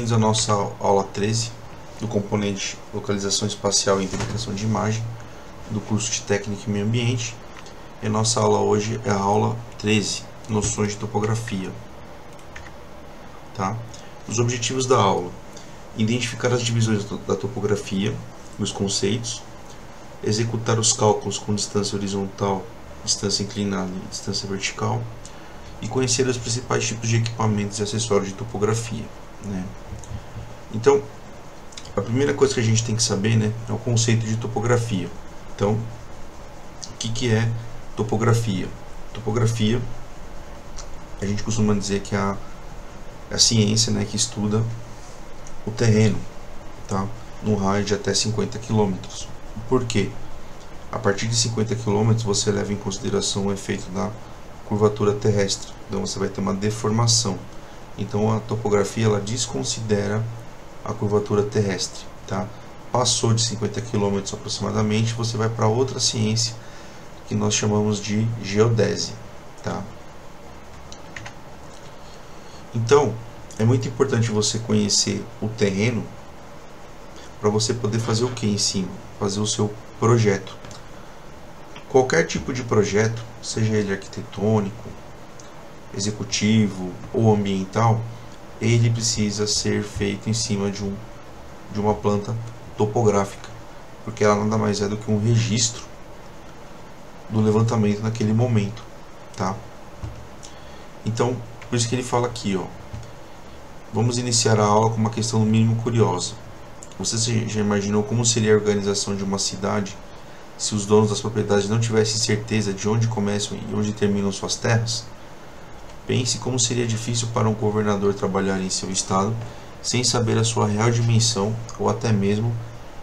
Bem, bem-vindos à nossa aula 13 do componente Localização Espacial e Interpretação de Imagem do curso de Técnica e Meio Ambiente. E a nossa aula hoje é a aula 13, Noções de Topografia. Tá? Os objetivos da aula: identificar as divisões da topografia, os conceitos, executar os cálculos com distância horizontal, distância inclinada e distância vertical, e conhecer os principais tipos de equipamentos e acessórios de topografia. Né? Então, a primeira coisa que a gente tem que saber né, é o conceito de topografia. Então, o que, que é topografia? Topografia, a gente costuma dizer que é a, é a ciência né, que estuda o terreno, tá? num raio de até 50 km. Por quê? A partir de 50 km você leva em consideração o efeito da curvatura terrestre, então você vai ter uma deformação. Então a topografia ela desconsidera a curvatura terrestre, tá? Passou de 50 km aproximadamente, você vai para outra ciência que nós chamamos de geodésia, tá? Então, é muito importante você conhecer o terreno para você poder fazer o que em cima? Fazer o seu projeto. Qualquer tipo de projeto, seja ele arquitetônico, executivo ou ambiental, ele precisa ser feito em cima de, um, de uma planta topográfica, porque ela nada mais é do que um registro do levantamento naquele momento, tá? Então, por isso que ele fala aqui, ó. Vamos iniciar a aula com uma questão no mínimo curiosa. Você já imaginou como seria a organização de uma cidade se os donos das propriedades não tivessem certeza de onde começam e onde terminam suas terras? Pense como seria difícil para um governador trabalhar em seu estado sem saber a sua real dimensão ou até mesmo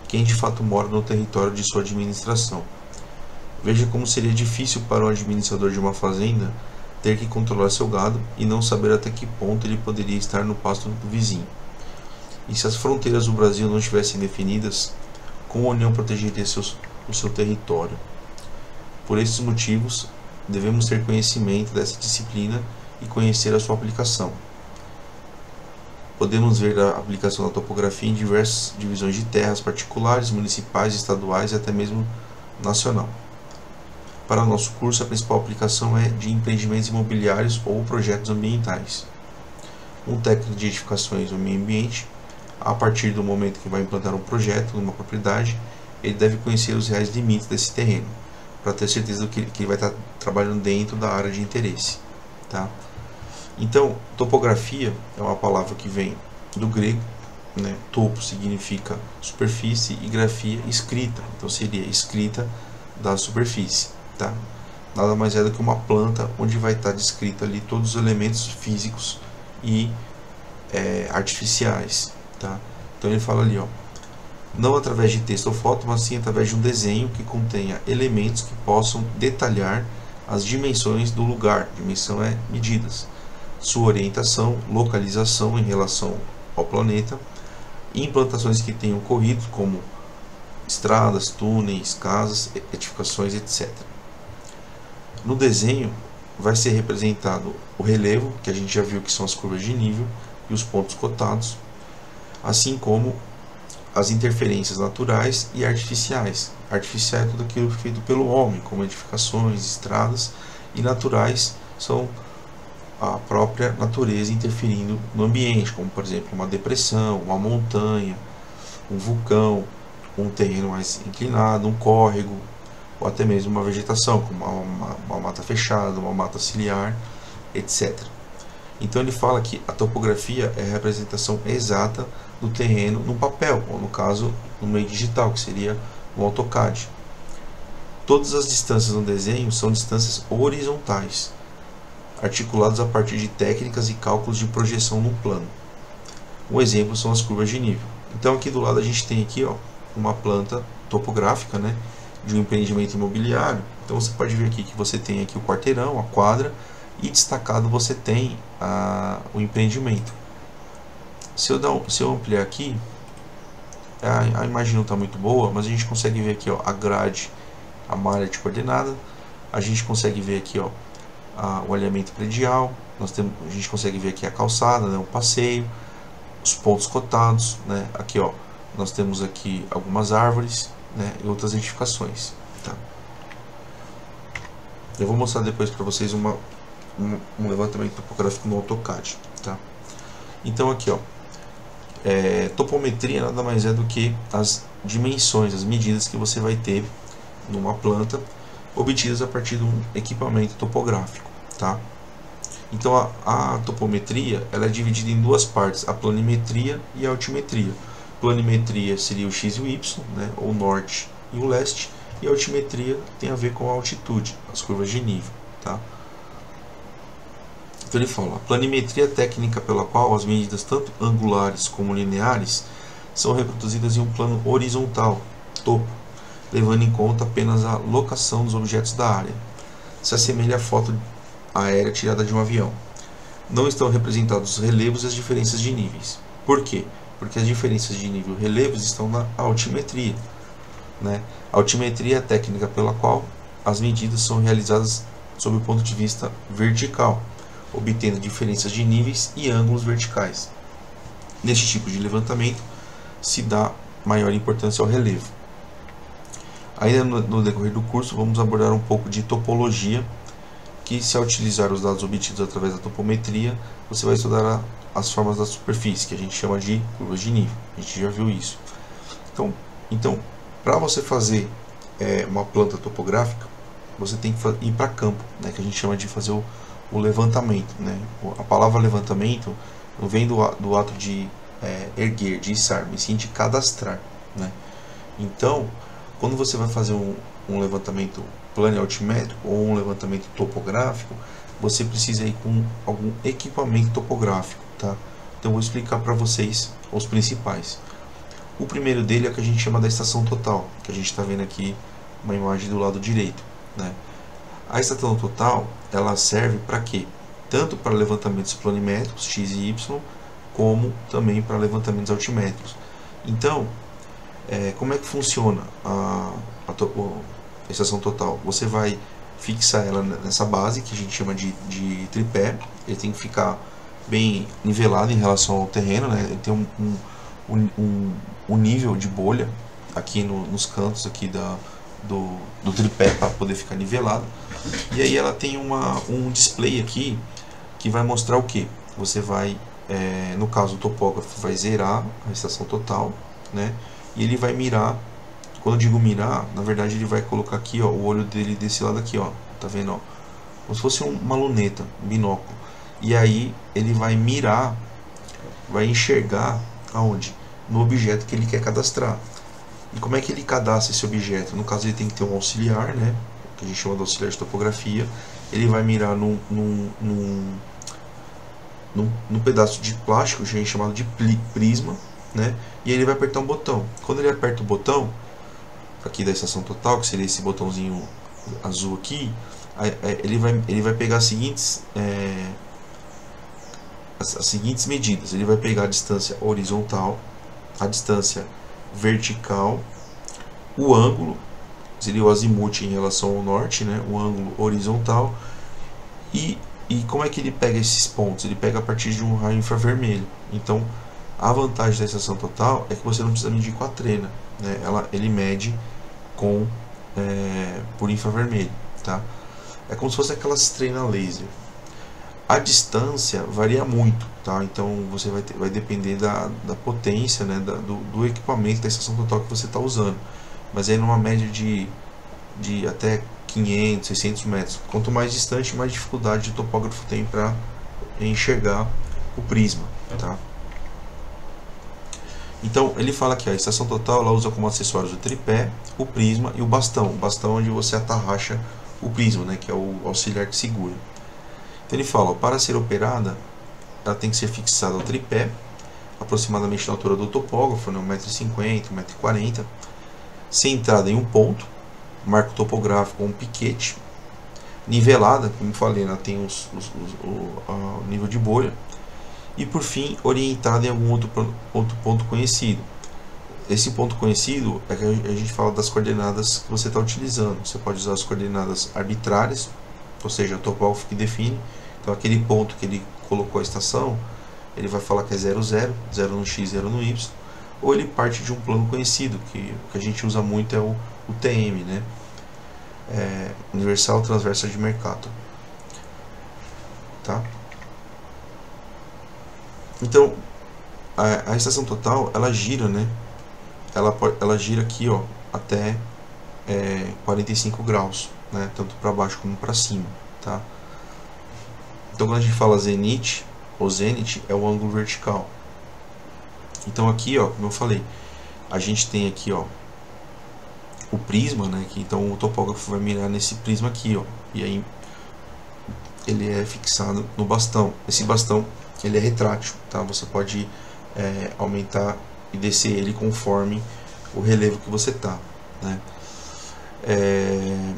quem de fato mora no território de sua administração. Veja como seria difícil para um administrador de uma fazenda ter que controlar seu gado e não saber até que ponto ele poderia estar no pasto do vizinho. E se as fronteiras do Brasil não estivessem definidas, como a União protegeria seus, o seu território? Por esses motivos, devemos ter conhecimento dessa disciplina e conhecer a sua aplicação. Podemos ver a aplicação da topografia em diversas divisões de terras particulares, municipais, estaduais e até mesmo nacional. Para o nosso curso, a principal aplicação é de empreendimentos imobiliários ou projetos ambientais. Um técnico de edificações do meio ambiente, a partir do momento que vai implantar um projeto numa propriedade, ele deve conhecer os reais limites desse terreno, para ter certeza que ele vai estar trabalhando dentro da área de interesse. Tá? Então, topografia é uma palavra que vem do grego, né? topo significa superfície e grafia escrita, então seria escrita da superfície. Tá? Nada mais é do que uma planta onde vai estar descrito ali todos os elementos físicos e é, artificiais. Tá? Então ele fala ali, ó, não através de texto ou foto, mas sim através de um desenho que contenha elementos que possam detalhar as dimensões do lugar, dimensão é medidas, sua orientação, localização em relação ao planeta, implantações que tenham ocorrido, como estradas, túneis, casas, edificações, etc. No desenho vai ser representado o relevo, que a gente já viu que são as curvas de nível, e os pontos cotados, assim como as interferências naturais e artificiais. Artificial é tudo aquilo feito pelo homem, como edificações, estradas, e naturais são a própria natureza interferindo no ambiente, como por exemplo uma depressão, uma montanha, um vulcão, um terreno mais inclinado, um córrego, ou até mesmo uma vegetação, como uma, uma, uma mata fechada, uma mata ciliar, etc. Então ele fala que a topografia é a representação exata do terreno no papel, ou no caso no meio digital, que seria o AutoCAD. Todas as distâncias no desenho são distâncias horizontais, articuladas a partir de técnicas e cálculos de projeção no plano. Um exemplo são as curvas de nível. Então aqui do lado a gente tem aqui ó, uma planta topográfica né, de um empreendimento imobiliário. Então você pode ver aqui que você tem aqui o quarteirão, a quadra, e destacado você tem a, o empreendimento. Se eu, dar, se eu ampliar aqui, a, a imagem não está muito boa, mas a gente consegue ver aqui ó, a grade, a malha de coordenada, a gente consegue ver aqui ó, a, o alinhamento predial, nós temos, a gente consegue ver aqui a calçada, né, o passeio, os pontos cotados, né? Aqui, ó, nós temos aqui algumas árvores, né? E outras edificações, tá? Eu vou mostrar depois para vocês uma, um, um, levantamento topográfico no AutoCAD, tá? Então aqui, ó, é, topometria nada mais é do que as dimensões, as medidas que você vai ter numa planta obtidas a partir de um equipamento topográfico, tá? Então a, a, topometria ela é dividida em duas partes, a planimetria e a altimetria. Planimetria seria o x e o y, né, o norte e o leste, e a altimetria tem a ver com a altitude, as curvas de nível. Tá? Então ele fala, a planimetria técnica pela qual as medidas tanto angulares como lineares são reproduzidas em um plano horizontal, topo, levando em conta apenas a locação dos objetos da área. Se assemelha à foto aérea tirada de um avião. Não estão representados os relevos e as diferenças de níveis. Por quê? Porque as diferenças de nível e relevos estão na altimetria. Né? A altimetria é a técnica pela qual as medidas são realizadas sob o ponto de vista vertical, obtendo diferenças de níveis e ângulos verticais. Neste tipo de levantamento se dá maior importância ao relevo. Ainda no, no decorrer do curso, vamos abordar um pouco de topologia que se ao utilizar os dados obtidos através da topometria, você vai estudar a, as formas da superfície, que a gente chama de curvas de nível. A gente já viu isso. Então, então para você fazer é, uma planta topográfica, você tem que ir para campo, né, que a gente chama de fazer o, o levantamento. Né? A palavra levantamento não vem do, do ato de é, erguer, de içar, mas sim de cadastrar. Né? Então, quando você vai fazer um, um levantamento plano altimétrico ou um levantamento topográfico, você precisa ir com algum equipamento topográfico, tá? Então vou explicar para vocês os principais. O primeiro dele é o que a gente chama da estação total, que a gente está vendo aqui uma imagem do lado direito, né? A estação total, ela serve para quê? Tanto para levantamentos planimétricos, x e y, como também para levantamentos altimétricos. Então, é, como é que funciona a, a, estação total, você vai fixar ela nessa base que a gente chama de, de tripé. Ele tem que ficar bem nivelado em relação ao terreno, né? Ele tem um, um, um, um nível de bolha aqui no, nos cantos aqui da, do, do tripé para poder ficar nivelado. E aí ela tem uma, um display aqui que vai mostrar o que? Você vai, é, no caso o topógrafo vai zerar a estação total, né? E ele vai mirar quando eu digo mirar, na verdade ele vai colocar aqui ó, o olho dele desse lado aqui, ó, tá vendo? Ó? Como se fosse uma luneta, um binóculo. E aí ele vai mirar, vai enxergar aonde? No objeto que ele quer cadastrar. E como é que ele cadastra esse objeto? No caso ele tem que ter um auxiliar, né? Que a gente chama de auxiliar de topografia. Ele vai mirar num, num, num, num, num pedaço de plástico, chamado de prisma, né? E ele vai apertar um botão. Quando ele aperta o botão, aqui da estação total, que seria esse botãozinho azul aqui, ele vai, ele vai pegar as seguintes, é, as, as seguintes medidas. Ele vai pegar a distância horizontal, a distância vertical, o ângulo, seria o azimuth em relação ao norte, né, o ângulo horizontal, e, e como é que ele pega esses pontos? Ele pega a partir de um raio infravermelho. Então, a vantagem da estação total é que você não precisa medir com a trena, né? Ela, ele mede com é, por infravermelho, tá? É como se fosse aquelas treina laser. A distância varia muito, tá? Então você vai, ter, vai depender da, da potência, né? Da, do, do, equipamento da estação total que você está usando. Mas aí numa média de, de até 500, 600 metros. Quanto mais distante, mais dificuldade o topógrafo tem para enxergar o prisma, tá? Então ele fala que a estação total ela usa como acessórios o tripé, o prisma e o bastão. O bastão onde você atarracha o prisma, né, que é o auxiliar que segura. Então ele fala, para ser operada, ela tem que ser fixada ao tripé, aproximadamente na altura do topógrafo, né, 1,50m, 1,40m, centrada em um ponto, marco topográfico ou um piquete, nivelada, como falei, ela tem os, os, os, o, o nível de bolha, e por fim orientada em algum outro, outro ponto conhecido. Esse ponto conhecido é que a gente fala das coordenadas que você está utilizando. Você pode usar as coordenadas arbitrárias, ou seja, o topógrafo que define. Então aquele ponto que ele colocou a estação ele vai falar que é 0, 0, 0 no x, 0 no y, ou ele parte de um plano conhecido, que o que a gente usa muito é o, o TM, né? É, Universal Transversa de Mercato. Tá? Então, a, a estação total, ela gira, né? Ela, ela gira aqui, ó, até é, 45 graus, né? Tanto para baixo como para cima, tá? Então, quando a gente fala zenit, o zenit é o ângulo vertical. Então, aqui, ó, como eu falei, a gente tem aqui, ó, o prisma, né? Que, então, o topógrafo vai mirar nesse prisma aqui, ó. E aí, ele é fixado no bastão. Esse bastão, ele é retrátil, tá? Você pode é, aumentar e descer ele conforme o relevo que você tá, né? É,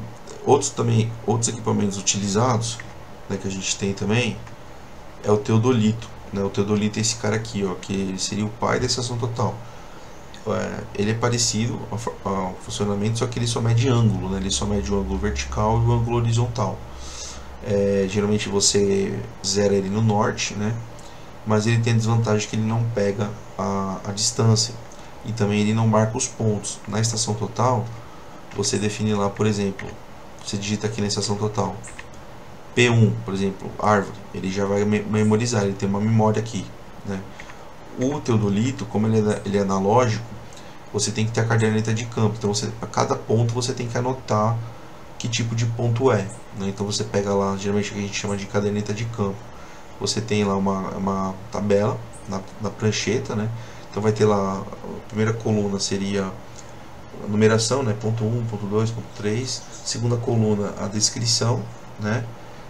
outros também, outros equipamentos utilizados, né, que a gente tem também, é o teodolito, né? O teodolito é esse cara aqui, ó, que seria o pai da estação total. É, ele é parecido ao, ao, funcionamento, só que ele só mede ângulo, né? Ele só mede o ângulo vertical e o ângulo horizontal. É, geralmente você zera ele no norte, né? Mas ele tem a desvantagem que ele não pega a, a distância e também ele não marca os pontos. Na estação total, você define lá, por exemplo, você digita aqui na estação total P1, por exemplo, árvore, ele já vai memorizar, ele tem uma memória aqui, né? O teodolito, como ele é, ele é analógico, você tem que ter a caderneta de campo, então você, a cada ponto você tem que anotar que tipo de ponto é, né? Então você pega lá, geralmente a gente chama de caderneta de campo, você tem lá uma, uma tabela na, na prancheta, né? Então vai ter lá, a primeira coluna seria a numeração, né? Ponto 1, ponto 2, ponto 3. Segunda coluna, a descrição, né?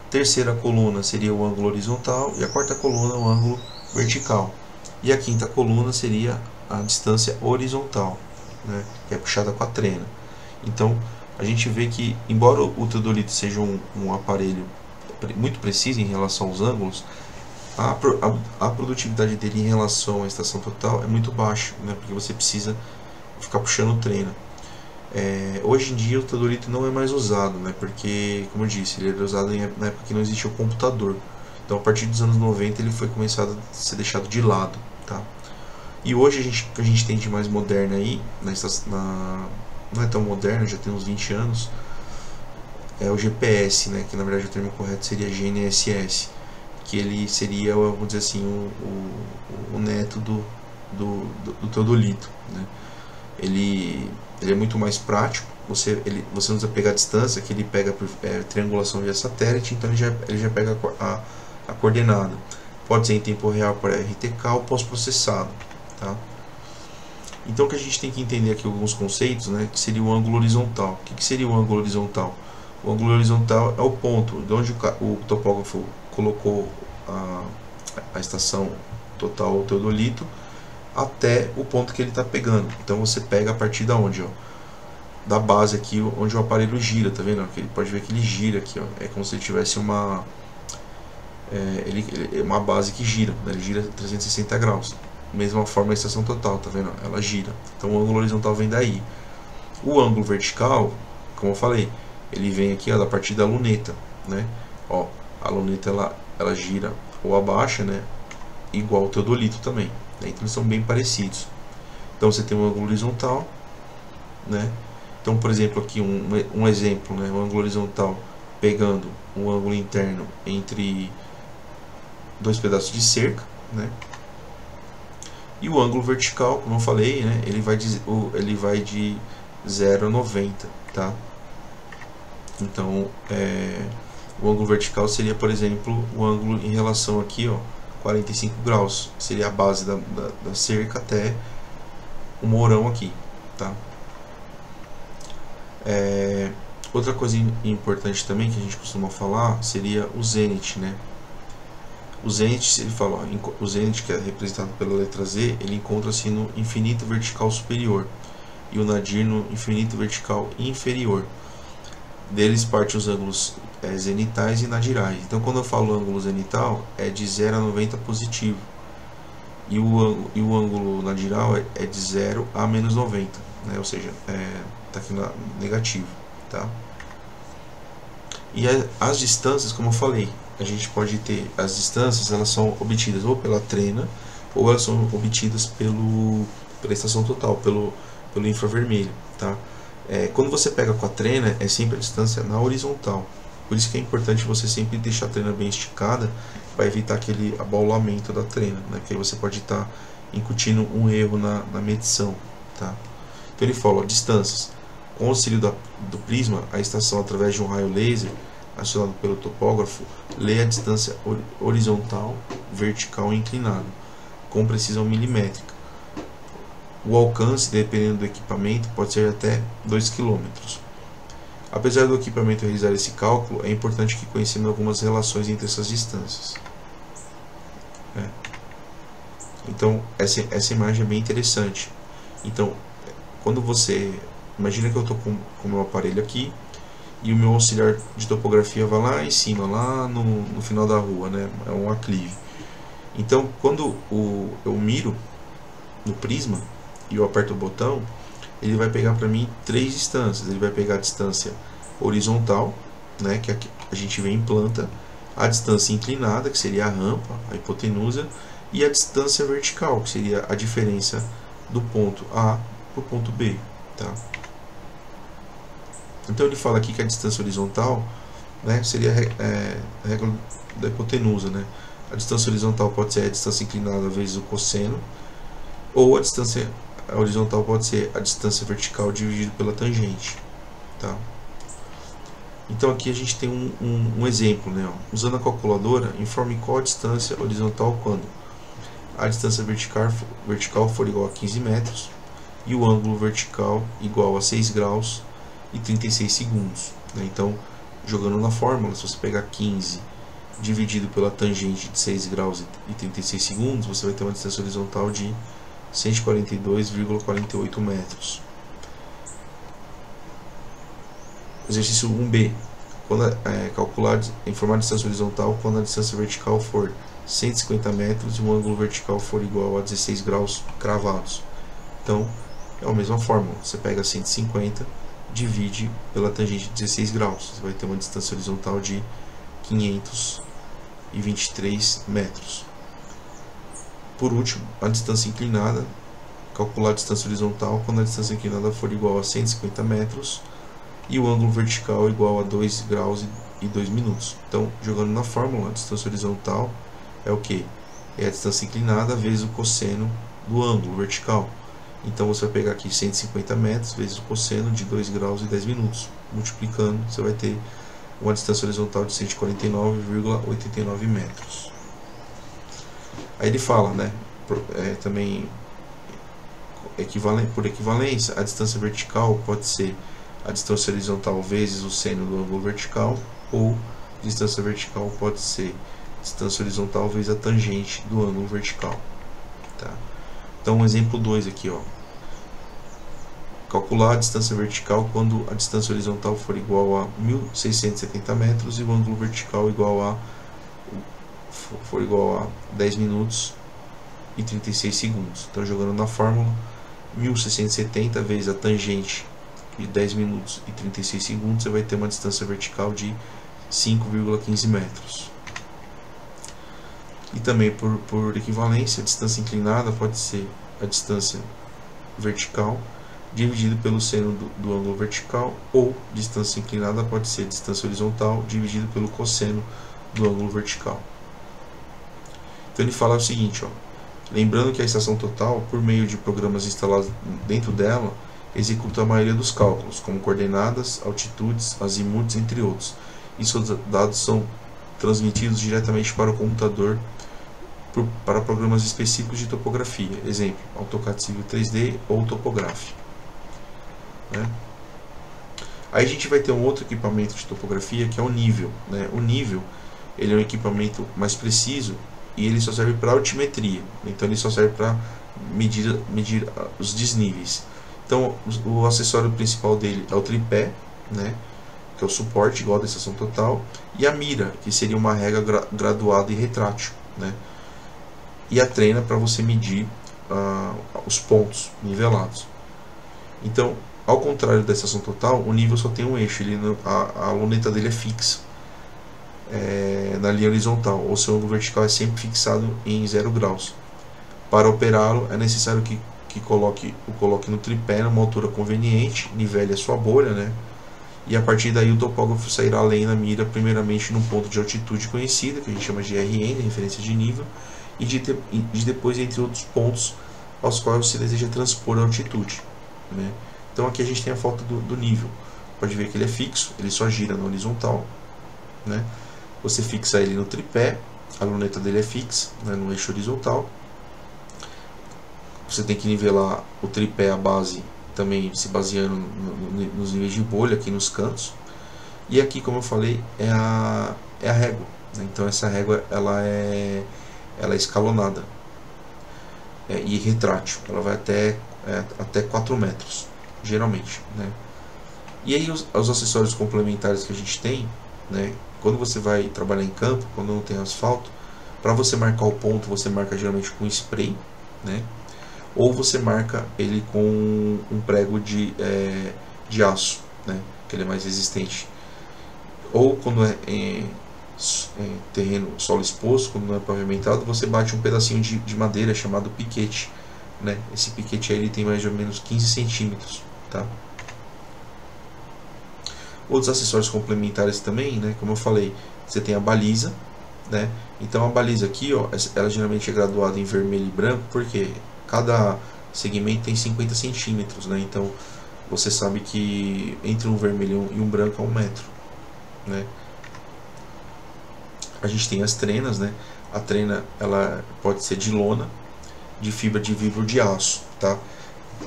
Terceira coluna seria o ângulo horizontal e a quarta coluna o ângulo vertical. E a quinta coluna seria a distância horizontal, né? Que é puxada com a trena. Então, a gente vê que, embora o teodolito seja um, um aparelho muito preciso em relação aos ângulos, a, a, a, produtividade dele em relação à estação total é muito baixa, né? Porque você precisa ficar puxando o treino. É, hoje em dia o teodolito não é mais usado, né? Porque, como eu disse, ele era usado em, na época que não existia o computador. Então, a partir dos anos 90 ele foi começado a ser deixado de lado, tá? E hoje a gente, a gente tem de mais moderno aí, na, na, não é tão moderno, já tem uns 20 anos, é o GPS, né? Que na verdade o termo correto seria GNSS que ele seria, vamos dizer assim, o, o, o neto do, do, do, do teodolito. Né? Ele, ele é muito mais prático, você, ele, você não precisa pegar a distância, que ele pega por é, triangulação via satélite, então ele já, ele já pega a, a, coordenada. Pode ser em tempo real para RTK ou pós-processado. Tá? Então o que a gente tem que entender aqui alguns conceitos, né, que seria o ângulo horizontal. O que, que seria o ângulo horizontal? O ângulo horizontal é o ponto de onde o, topógrafo colocou a, a estação total teodolito até o ponto que ele está pegando. Então você pega a partir da onde, ó, da base aqui onde o aparelho gira, tá vendo? Ele pode ver que ele gira aqui, ó. É como se ele tivesse uma é, ele, ele, é uma base que gira, né? ele gira 360 graus. Mesma forma a estação total, tá vendo? Ela gira. Então o ângulo horizontal vem daí. O ângulo vertical, como eu falei, ele vem aqui ó, da partir da luneta, né? Ó, a luneta ela, ela gira ou abaixa, né? Igual o teodolito também. Né? Então eles são bem parecidos. Então você tem um ângulo horizontal, né? Então, por exemplo, aqui um, um exemplo, né? Um ângulo horizontal pegando um ângulo interno entre dois pedaços de cerca, né? E o ângulo vertical, como eu falei, né? Ele vai de, ele vai de 0 a 90, tá? Então, é, o ângulo vertical seria, por exemplo, o ângulo em relação aqui, ó, 45 graus. Seria a base da, da, da cerca até o morão aqui, tá? É, outra coisa importante também que a gente costuma falar seria o zenit, né? O zenit, ele fala, ó, o zenit que é representado pela letra Z, ele encontra-se no infinito vertical superior e o nadir no infinito vertical inferior. Deles partem os ângulos é, zenitais e nadirais. Então, quando eu falo ângulo zenital, é de 0 a 90 positivo. E o, e o ângulo nadiral é, é de 0 a menos 90. Né? Ou seja, está é, tá aqui negativo. Tá? E a, as distâncias, como eu falei, a gente pode ter as distâncias, elas são obtidas ou pela trena, ou elas são obtidas pelo, pela estação total, pelo, pelo infravermelho. Tá? É, quando você pega com a trena, é sempre a distância na horizontal. Por isso que é importante você sempre deixar a trena bem esticada para evitar aquele abaulamento da trena, né? que aí você pode estar tá incutindo um erro na, na medição. Tá? Então ele fala, ó, distâncias. Com o auxílio da, do prisma, a estação através de um raio laser acionado pelo topógrafo lê a distância horizontal, vertical e inclinado, com precisão milimétrica. O alcance, dependendo do equipamento, pode ser até 2 km. Apesar do equipamento realizar esse cálculo, é importante que conhecemos algumas relações entre essas distâncias. É. Então, essa, essa imagem é bem interessante. Então, quando você... Imagina que eu estou com o meu aparelho aqui, e o meu auxiliar de topografia vai lá em cima, lá no, no final da rua, né? É um aclive. Então, quando o, eu miro no prisma e eu aperto o botão, ele vai pegar para mim três distâncias. Ele vai pegar a distância horizontal, né, que a gente vê em planta, a distância inclinada, que seria a rampa, a hipotenusa, e a distância vertical, que seria a diferença do ponto A para o ponto B. Tá? Então ele fala aqui que a distância horizontal né, seria é, a regra da hipotenusa. Né? A distância horizontal pode ser a distância inclinada vezes o cosseno, ou a distância horizontal pode ser a distância vertical dividido pela tangente. Tá? Então aqui a gente tem um, um, um exemplo, né? usando a calculadora, informe qual a distância horizontal quando a distância vertical, vertical for igual a 15 metros e o ângulo vertical igual a 6 graus e 36 segundos. Né? Então, jogando na fórmula, se você pegar 15 dividido pela tangente de 6 graus e 36 segundos, você vai ter uma distância horizontal de 142,48 metros. Exercício 1b. Quando é, calcular, informar a distância horizontal quando a distância vertical for 150 metros e o ângulo vertical for igual a 16 graus cravados. Então, é a mesma fórmula. Você pega 150 divide pela tangente de 16 graus. Você vai ter uma distância horizontal de 523 metros. Por último, a distância inclinada. Calcular a distância horizontal quando a distância inclinada for igual a 150 metros e o ângulo vertical igual a 2 graus e 2 minutos. Então, jogando na fórmula, a distância horizontal é o que? É a distância inclinada vezes o cosseno do ângulo vertical. Então você vai pegar aqui 150 metros vezes o cosseno de 2 graus e 10 minutos. Multiplicando, você vai ter uma distância horizontal de 149,89 metros. Aí ele fala, né, por, é, também por equivalência, a distância vertical pode ser a distância horizontal vezes o seno do ângulo vertical, ou distância vertical pode ser distância horizontal vezes a tangente do ângulo vertical. Tá? Então, um exemplo 2 aqui, ó. Calcular a distância vertical quando a distância horizontal for igual a 1670 metros e o ângulo vertical igual a for igual a 10 minutos e 36 segundos. Então, jogando na fórmula, 1670 vezes a tangente de 10 minutos e 36 segundos, você vai ter uma distância vertical de 5,15 metros. E também por, por equivalência, a distância inclinada pode ser a distância vertical dividido pelo seno do, do, ângulo vertical ou distância inclinada pode ser distância horizontal dividido pelo cosseno do ângulo vertical. Então ele fala o seguinte, ó, lembrando que a estação total, por meio de programas instalados dentro dela, executa a maioria dos cálculos, como coordenadas, altitudes, azimutes, entre outros. E seus dados são transmitidos diretamente para o computador por, para programas específicos de topografia, exemplo, AutoCAD Civil 3D ou Topograph. Né? Aí a gente vai ter um outro equipamento de topografia que é o nível. Né? O nível ele é um equipamento mais preciso e ele só serve para altimetria, então ele só serve para medir, medir os desníveis. Então o acessório principal dele é o tripé, né? que é o suporte igual da estação total, e a mira, que seria uma régua gra graduada e retrátil. Né? e a treina para você medir uh, os pontos nivelados. Então, ao contrário da estação total, o nível só tem um eixo, ele, a, a luneta dele é fixa. É, na linha horizontal, ou seu ângulo vertical é sempre fixado em 0 graus. Para operá-lo, é necessário que, que coloque, o coloque no tripé numa altura conveniente, nivele a sua bolha, né? e a partir daí o topógrafo sairá além na mira, primeiramente num ponto de altitude conhecida, que a gente chama de RN, referência de nível, e de, de depois entre outros pontos aos quais você deseja transpor a altitude. Né? Então aqui a gente tem a foto do, do, nível. Pode ver que ele é fixo, ele só gira na horizontal. Né? Você fixa ele no tripé, a luneta dele é fixa, né, no eixo horizontal. Você tem que nivelar o tripé, a base também se baseando nos níveis de bolha aqui nos cantos. E aqui, como eu falei, é a, é a régua. Né? Então essa régua ela é, ela é escalonada é, e retrátil. Ela vai até, é, até 4 metros, geralmente. Né? E aí os, os, acessórios complementares que a gente tem, né? Quando você vai trabalhar em campo, quando não tem asfalto, para você marcar o ponto, você marca geralmente com spray, né? ou você marca ele com um prego de, é, de aço, né, que ele é mais resistente. Ou quando é, é, é, terreno solo exposto, quando não é pavimentado, você bate um pedacinho de, de madeira chamado piquete. Né? Esse piquete aí ele tem mais ou menos 15 centímetros. Tá? Outros acessórios complementares também, né? como eu falei, você tem a baliza, né? Então a baliza aqui, ó, ela geralmente é graduada em vermelho e branco, porque cada segmento tem 50 centímetros, né? Então você sabe que entre um vermelho e um branco é um metro, né? A gente tem as trenas, né? A trena ela pode ser de lona, de fibra de vidro de aço, tá?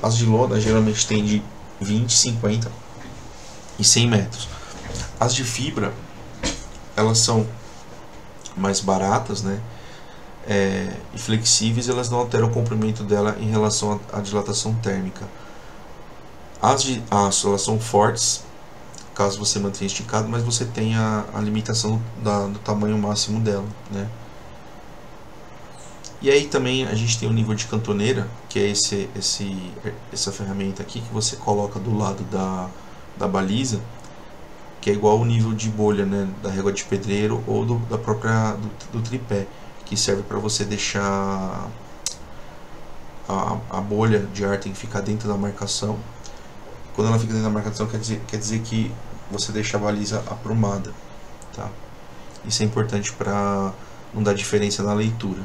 As de lona geralmente tem de 20, 50 e 100 metros. As de fibra elas são mais baratas, né? é, e flexíveis, elas não alteram o comprimento dela em relação à dilatação térmica. As de aço elas são fortes, caso você mantenha esticado, mas você tem a, a limitação da, do tamanho máximo dela. Né? E aí também a gente tem o nível de cantoneira, que é esse, esse, essa ferramenta aqui que você coloca do lado da, da baliza, que é igual ao nível de bolha né, da régua de pedreiro ou do, da própria do, do tripé que serve para você deixar a, a bolha de ar tem que ficar dentro da marcação. Quando ela fica dentro da marcação, quer dizer, quer dizer que você deixa a baliza aprumada. Tá? Isso é importante para não dar diferença na leitura.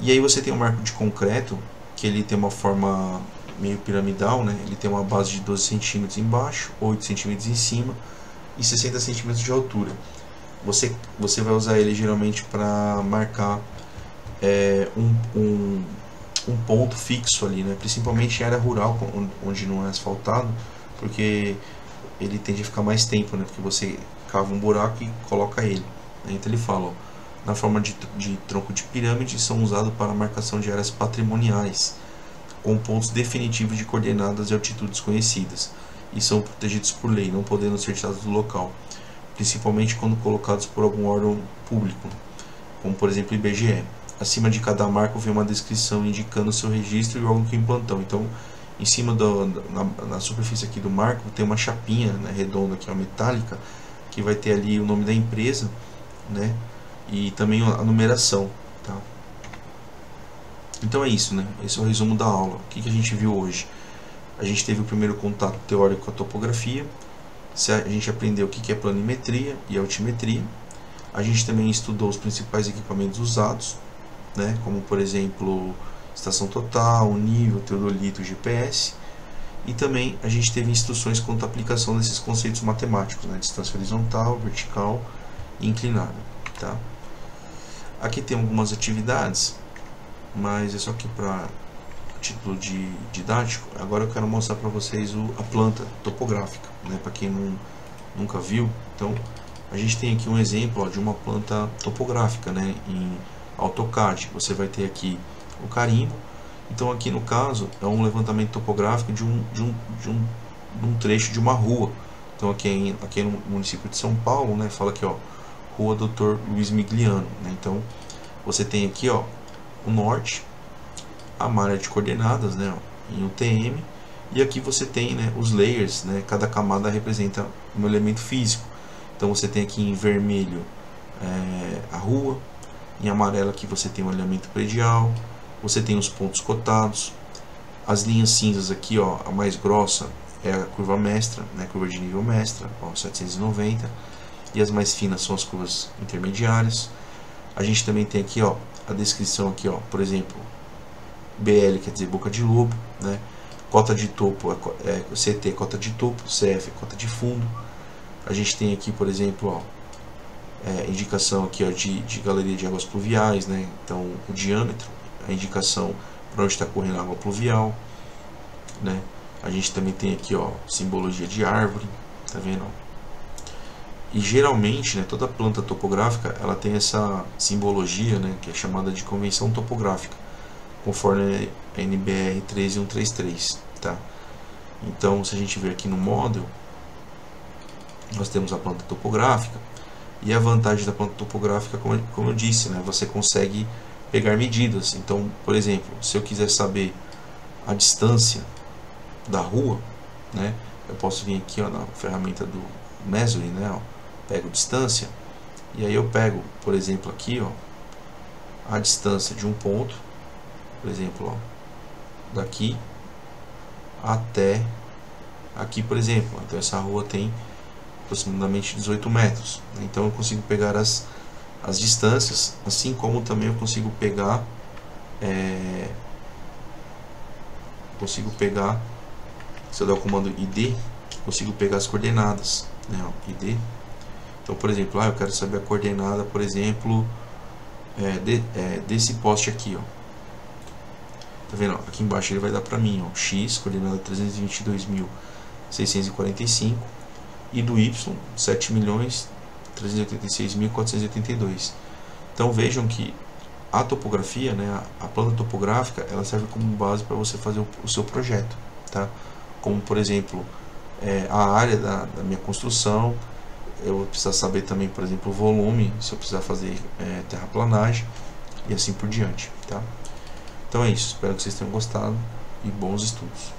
E aí você tem um marco de concreto, que ele tem uma forma meio piramidal, né? ele tem uma base de 12 centímetros embaixo, 8 centímetros em cima e 60 centímetros de altura você, você vai usar ele geralmente para marcar é, um, um, um, ponto fixo ali, né? principalmente em área rural, onde não é asfaltado, porque ele tende a ficar mais tempo, né? porque você cava um buraco e coloca ele. Então ele fala, ó, na forma de, de tronco de pirâmide, são usados para marcação de áreas patrimoniais, com pontos definitivos de coordenadas e altitudes conhecidas, e são protegidos por lei, não podendo ser tirados do local principalmente quando colocados por algum órgão público, como por exemplo o IBGE. Acima de cada marco vem uma descrição indicando seu registro e o órgão que implantou. Então, em cima do, na, na, superfície aqui do marco tem uma chapinha né, redonda que é metálica que vai ter ali o nome da empresa, né, e também a numeração? Então é isso, né? Esse é o resumo da aula. O que, que a gente viu hoje? A gente teve o primeiro contato teórico com a topografia, a gente aprendeu o que é planimetria e altimetria. A gente também estudou os principais equipamentos usados, né, como por exemplo estação total, nível, teodolito, GPS. E também a gente teve instruções quanto à aplicação desses conceitos matemáticos, né, distância horizontal, vertical e inclinada. Tá? Aqui tem algumas atividades, mas é só aqui para título de didático, agora eu quero mostrar para vocês o, a planta topográfica, né, para quem não, nunca viu. Então, a gente tem aqui um exemplo ó, de uma planta topográfica né, em AutoCAD. Você vai ter aqui o carimbo. Então, aqui no caso, é um levantamento topográfico de um, de um, de um, de um trecho de uma rua. Então, aqui, em, aqui no município de São Paulo, né, fala aqui, ó, Rua Doutor Luiz Migliano. Né, então, você tem aqui ó, o norte, a malha de coordenadas né, em UTM e aqui você tem né, os layers, né, cada camada representa um elemento físico. Então você tem aqui em vermelho é, a rua, em amarelo aqui você tem o alinhamento predial, você tem os pontos cotados, as linhas cinzas aqui, ó, a mais grossa é a curva mestra, né, curva de nível mestra, ó, 790, e as mais finas são as curvas intermediárias. A gente também tem aqui, ó, a descrição aqui, ó, por exemplo, BL quer dizer boca de lobo, né? Cota de topo é, é CT cota de topo, CF cota de fundo. A gente tem aqui, por exemplo, ó, é, indicação aqui ó, de, de galeria de águas pluviais, né? Então o diâmetro, a indicação para onde está correndo a água pluvial, né? A gente também tem aqui ó, simbologia de árvore, tá vendo? E geralmente, né, toda planta topográfica ela tem essa simbologia, né, que é chamada de convenção topográfica, conforme a NBR 13133, tá? Então, se a gente ver aqui no model, nós temos a planta topográfica, e a vantagem da planta topográfica, como, como eu disse, né, você consegue pegar medidas. Então, por exemplo, se eu quiser saber a distância da rua, né, eu posso vir aqui ó, na ferramenta do Measuring, né, ó, pego distância, e aí eu pego, por exemplo, aqui ó, a distância de um ponto, por exemplo, ó, daqui até aqui, por exemplo. Então essa rua tem aproximadamente 18 metros. Né? Então eu consigo pegar as, as distâncias, assim como também eu consigo pegar é, consigo pegar se eu der o comando id consigo pegar as coordenadas né, ó, id então por exemplo ah, eu quero saber a coordenada por exemplo é, de, é, desse poste aqui ó tá vendo aqui embaixo ele vai dar para mim ó, x coordenada 322.645 e do Y 7.386.482. Então vejam que a topografia, né, a, planta topográfica, ela serve como base para você fazer o, o, seu projeto, tá? Como por exemplo é, a área da, da, minha construção, eu vou precisar saber também, por exemplo, o volume, se eu precisar fazer é, terraplanagem e assim por diante, tá? Então é isso, espero que vocês tenham gostado e bons estudos.